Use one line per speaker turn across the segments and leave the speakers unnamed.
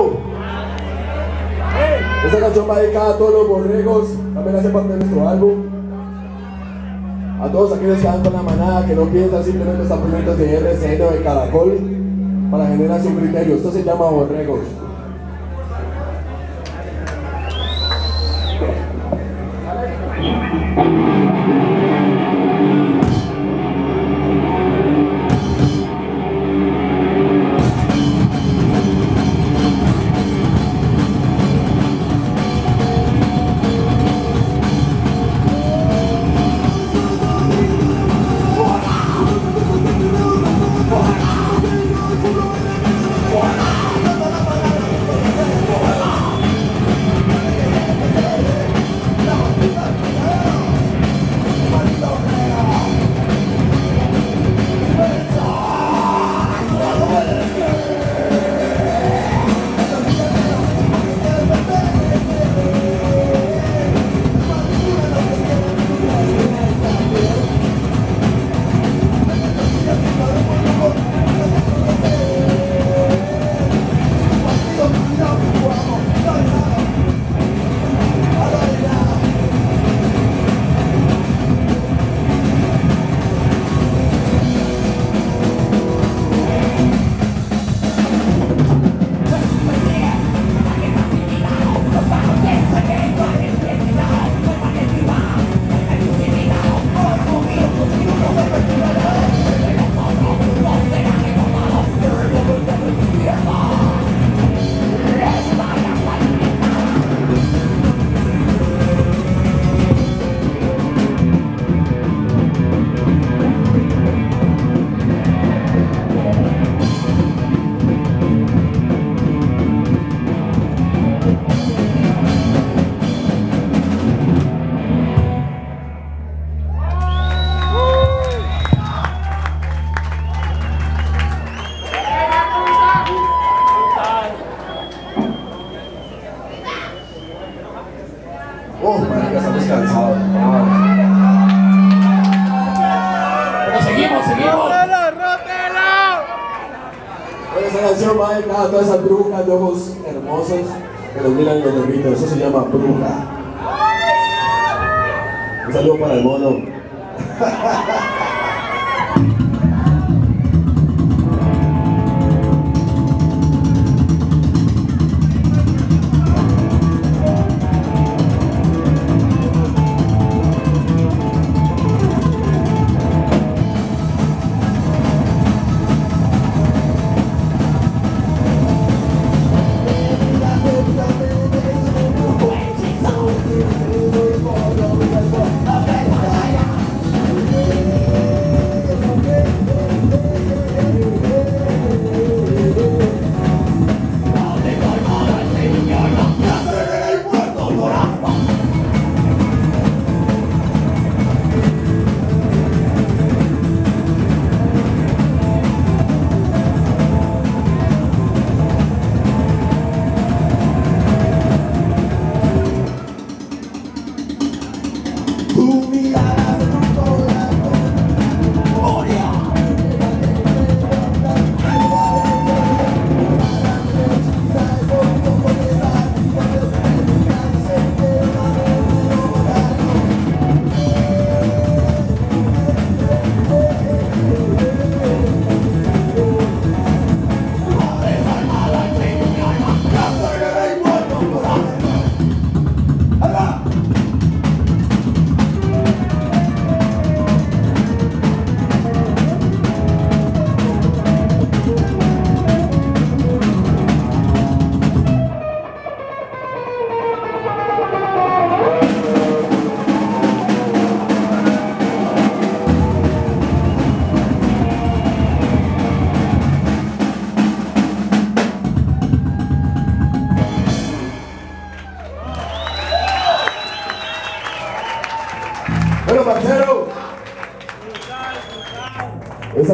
parcero. Esta canción va dedicada a todos los borregos, también hace parte de nuestro álbum. A todos aquellos que andan la manada, que no piensan simplemente estar pendientes de RCN o de Caracol para generar su criterio. Esto se llama borregos.
Seguimos, seguimos.
Bueno, esta canción va dedicada a todas esas brujas de ojos hermosos que nos miran los dormitos. Eso se llama bruja. Un saludo para el mono.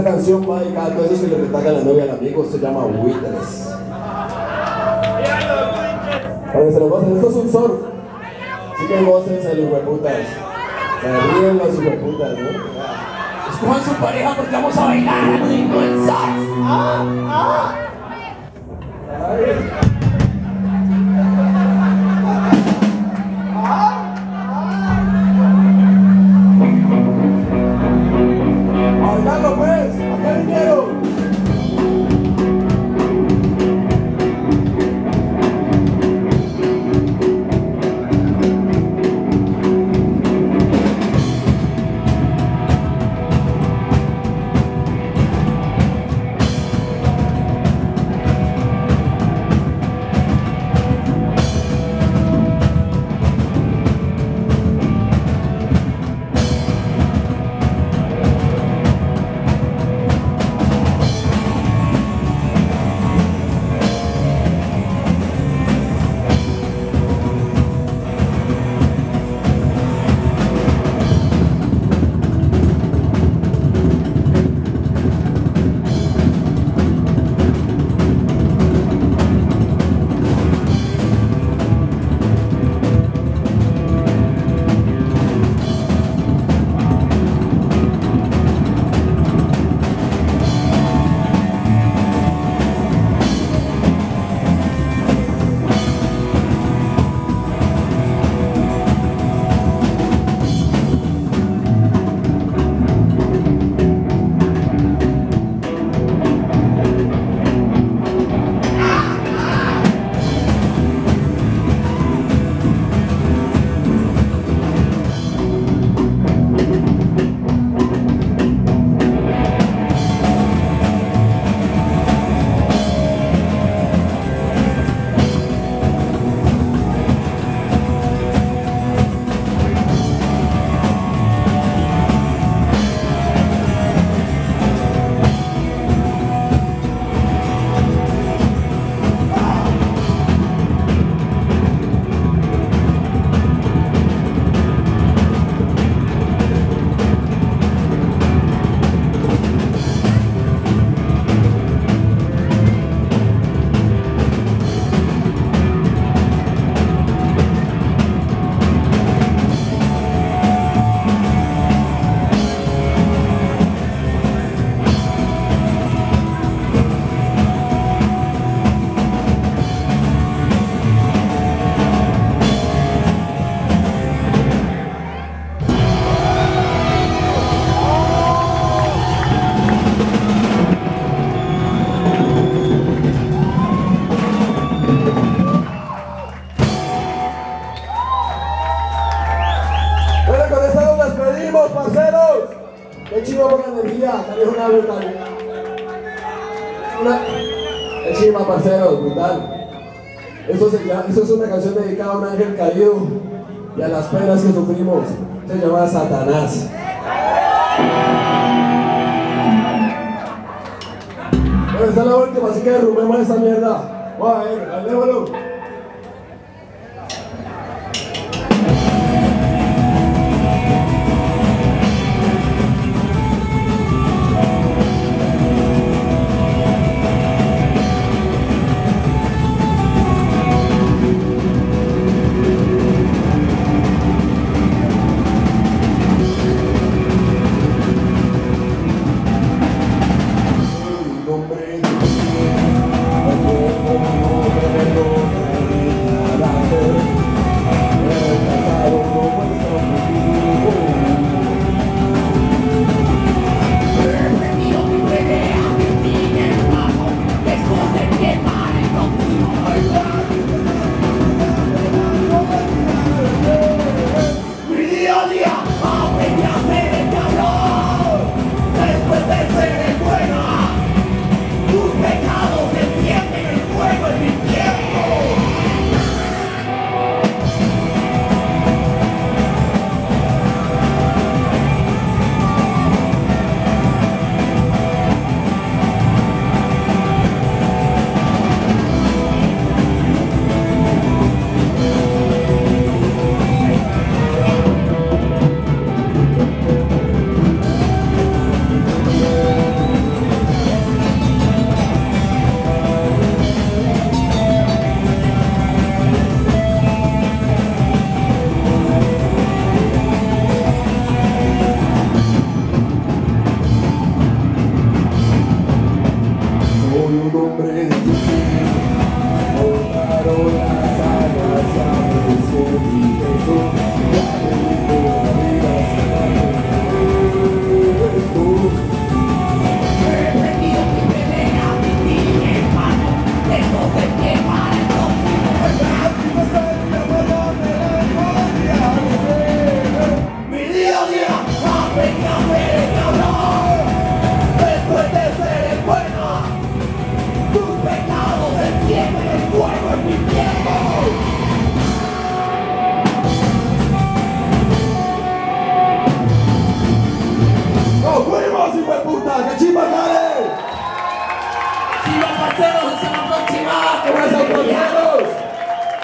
canción va dedicada a todos esos que le retacan la novia al amigo, se llama Buitres. Para que se lo gocen, esto es un surf. Así que gocense los hueputas. Se ríen los hueputas, ¿no?
Escojan su pareja porque vamos a bailar a el surf.
¡Ah! ¡Ah! ¡Ah! Energía, tal vez una brutal. Una... Parceros, brutal. Eso, se llama- eso es una canción dedicada a un ángel caído y a las penas que sufrimos. Se llama Satanás. Bueno, esta es la última, así que derrumbemos esta mierda. Vamos a ver, nombre
de
ti. Cortaron las alas
a
mis servidores.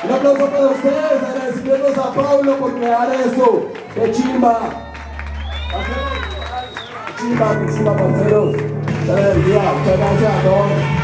Un aplauso para ustedes, agradecimientos a Pablo por crear eso. ¡Qué chimba! ¡Qué chimba, qué chimba, parceros! Gracias a.